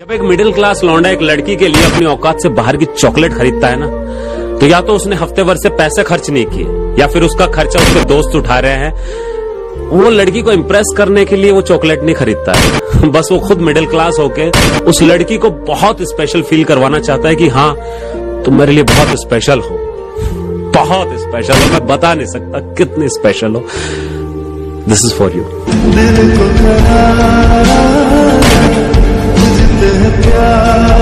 जब एक middle class लौंडा एक लड़की के लिए अपनी औकात से बाहर की चॉकलेट खरीदता है ना तो या तो उसने हफ़्ते भर से पैसे खर्च नहीं किए, या फिर उसका खर्चा उसके दोस्त उठा रहे हैं। वो लड़की को इम्प्रेस करने के लिए वो चॉकलेट नहीं खरीदता है। बस वो खुद मिडिल क्लास होके उस लड़की को बहुत स्पेशल फील करवाना चाहता है कि हाँ तुम मेरे लिए बहुत स्पेशल हो। बहुत स्पेशल हो, मैं बता नहीं सकता कितनी स्पेशल हो। This is for you love.